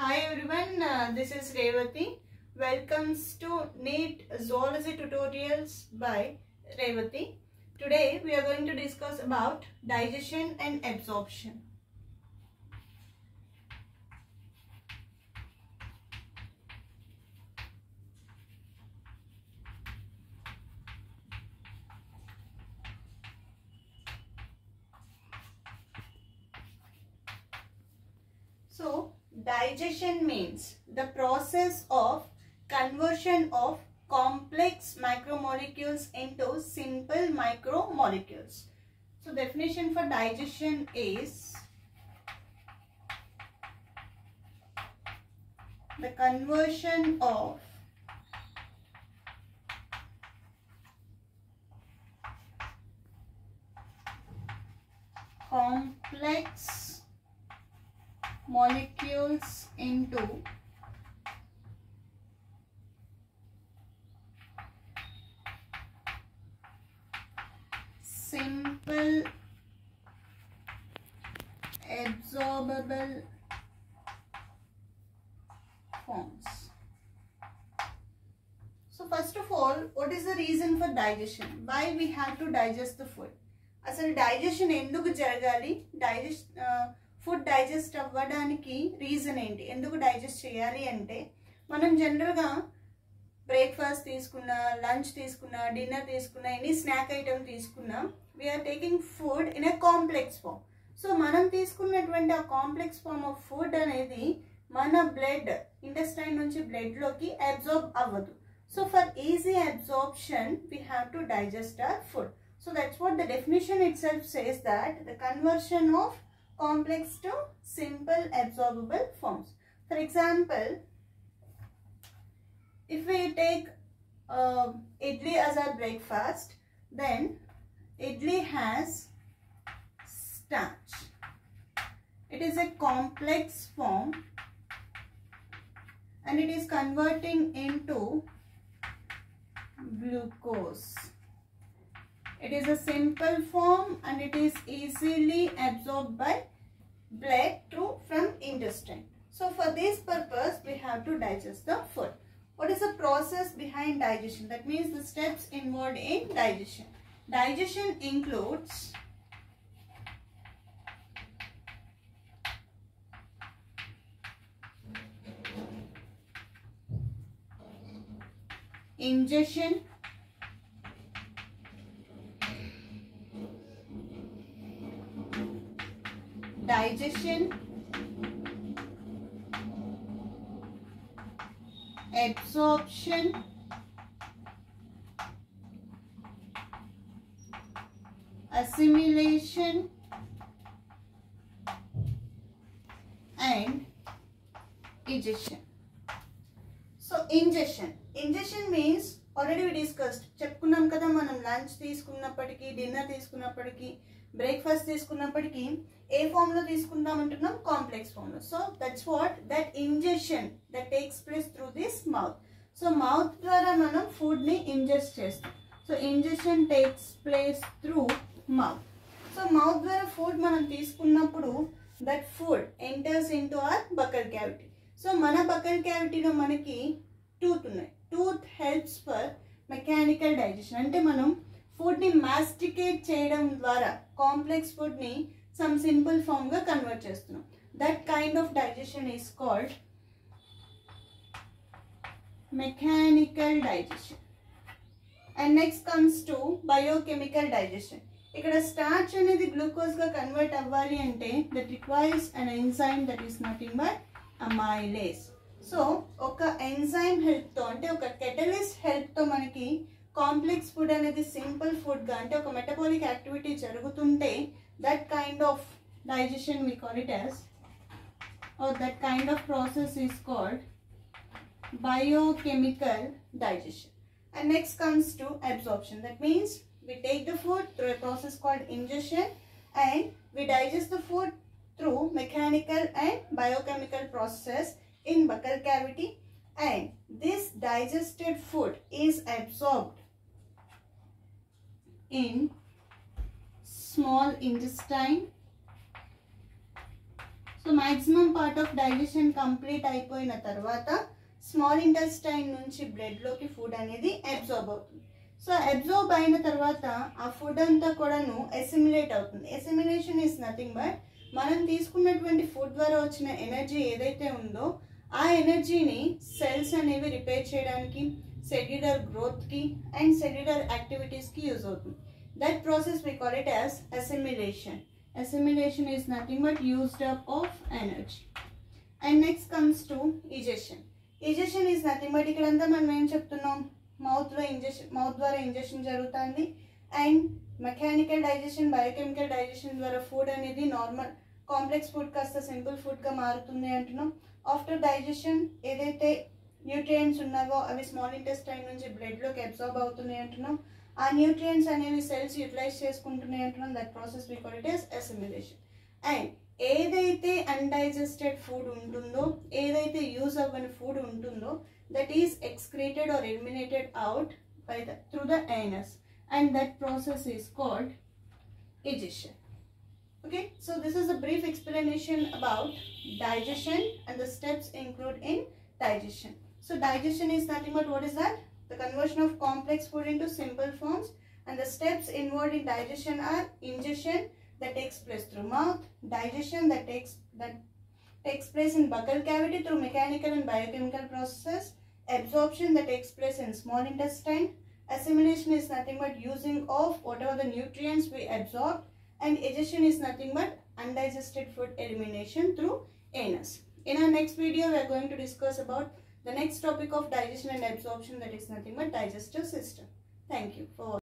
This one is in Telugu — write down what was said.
Hi everyone, uh, this is Revati. Welcomes to NEET Zoology Tutorials by Revati. Today we are going to discuss about digestion and absorption. Digestion means the process of conversion of complex macromolecules into simple micromolecules. So definition for digestion is the conversion of complex molecules into simple absorbable forms. So first of all, what is the reason for digestion? Why we have to digest the food? As in digestion ఎందుకు జరగాలి digest. Uh, ఫుడ్ డైజెస్ట్ అవ్వడానికి రీజన్ ఏంటి ఎందుకు డైజెస్ట్ చేయాలి అంటే మనం జనరల్గా బ్రేక్ఫాస్ట్ తీసుకున్నా లంచ్ తీసుకున్నా డిన్నర్ తీసుకున్నా ఎనీ స్నాక్ ఐటమ్ తీసుకున్నా we are taking food in a complex form so మనం తీసుకున్నటువంటి ఆ కాంప్లెక్స్ ఫామ్ ఆఫ్ ఫుడ్ అనేది మన బ్లడ్ ఇంటెస్టైన్ నుంచి బ్లడ్లోకి అబ్జార్బ్ అవ్వదు so for easy absorption we have to digest our food so that's what the definition itself says that the conversion of complex to simple absorbable forms. For example, if we take uh, idli as our breakfast, then idli has starch. It is a complex form and it is converting into glucose. It is a simple form and it is easily absorbed by blood through from intestine. So for this purpose, we have to digest the food. What is the process behind digestion? That means the steps involved in digestion. Digestion includes ingestion reaction absorption assimilation and ejection so ingestion ingestion means already we discussed చెప్పుకున్నాం కదా మనం లంచ్ తీసుకున్నప్పటికీ డిన్నర్ తీసుకున్నప్పటికీ బ్రేక్ఫాస్ట్ తీసుకున్నప్పటికీ ఏ ఫామ్ లో తీసుకుందాం అంటున్నాం కాంప్లెక్స్ ఫామ్ లో so that's what that ingestion that takes place through this mouth so mouth ద్వారా మనం ఫుడ్ ని ఇంజెస్ట్ చేస్తాం so ingestion takes place through mouth so mouth ద్వారా ఫుడ్ మనం తీసుకున్నప్పుడు that food enters into our buccal cavity so మన బకర్ క్యావిటీలో మనకి టూత్ ఉన్నాయి tooth helps for mechanical digestion అంటే మనం ఫుడ్ని మాస్టికేట్ చేయడం ద్వారా కాంప్లెక్స్ ఫుడ్ని సమ్ సింపుల్ ఫామ్గా కన్వర్ట్ చేస్తున్నాం that kind of digestion is called mechanical digestion and next comes to biochemical digestion ఇక్కడ స్టార్చ్ అనేది గ్లూకోజ్గా కన్వర్ట్ అవ్వాలి అంటే that requires an enzyme that is nothing but amylase so ఒక ఎంజైమ్ హెల్ప్తో అంటే ఒక కెటలిస్ట్ హెల్ప్తో మనకి కాంప్లెక్స్ food, అనేది సింపుల్ ఫుడ్గా అంటే ఒక metabolic activity జరుగుతుంటే that kind of digestion we call it as, or that kind of process is called biochemical digestion and next comes to absorption that means we take the food through a process called ingestion and we digest the food through mechanical and biochemical process in buccal cavity and this digested food is absorbed in small intestine so maximum part of digestion complete అయిపోయిన తర్వాత స్మాల్ ఇంటెస్టైన్ నుంచి బ్లడ్లోకి ఫుడ్ అనేది అబ్జార్బ్ అవుతుంది సో అబ్జార్బ్ అయిన తర్వాత ఆ ఫుడ్ అంతా కూడాను ఎసిమిలేట్ అవుతుంది ఎసిమిలేషన్ ఈస్ నథింగ్ బట్ మనం తీసుకున్నటువంటి ఫుడ్ ద్వారా వచ్చిన ఎనర్జీ ఏదైతే ఉందో ఆ ఎనర్జీని సెల్స్ అనేవి రిపేర్ చేయడానికి సెల్యులర్ గ్రోత్కి అండ్ సెల్యులర్ యాక్టివిటీస్కి యూజ్ అవుతుంది that process we call it as assimilation assimilation is nothing but used up of energy and next comes to egestion egestion is nothing but ఇక్కడంతా మనం ఏం చెప్తున్నాం మౌత్లో ఇంజెషన్ మౌత్ ద్వారా ఇంజెషన్ జరుగుతుంది and mechanical digestion biochemical digestion ద్వారా ఫుడ్ అనేది నార్మల్ కాంప్లెక్స్ ఫుడ్ కాస్త సింపుల్ ఫుడ్గా మారుతుంది అంటున్నాం ఆఫ్టర్ డైజెషన్ ఏదైతే న్యూట్రియన్స్ ఉన్నావో అవి స్మాల్ ఇంటెస్టైన్ నుంచి బ్లడ్లోకి అబ్జార్బ్ అవుతున్నాయి అంటున్నాం ఆ న్యూట్రియన్స్ అనేవి సెల్స్ యూటిలైజ్ చేసుకుంటున్నాయి అంటున్నాం that process we assimilation and ఏదైతే అన్డైజెస్టెడ్ ఫుడ్ ఉంటుందో ఏదైతే యూజ్ అవ్వని ఫుడ్ ఉంటుందో that is excreted or eliminated out by the through the anus and that process is called digestion. Okay so this is a brief explanation about digestion and the steps include in digestion So digestion is nothing but what is that? The conversion of complex food into simple forms and the steps involved in digestion are ingestion that takes place through mouth, digestion that takes that takes place in buccal cavity through mechanical and biochemical processes, absorption that takes place in small intestine, assimilation is nothing but using of whatever the nutrients we absorb and excretion is nothing but undigested food elimination through anus. In our next video, we are going to discuss about the next topic of digestion and absorption that is nothing but digestive system. Thank you for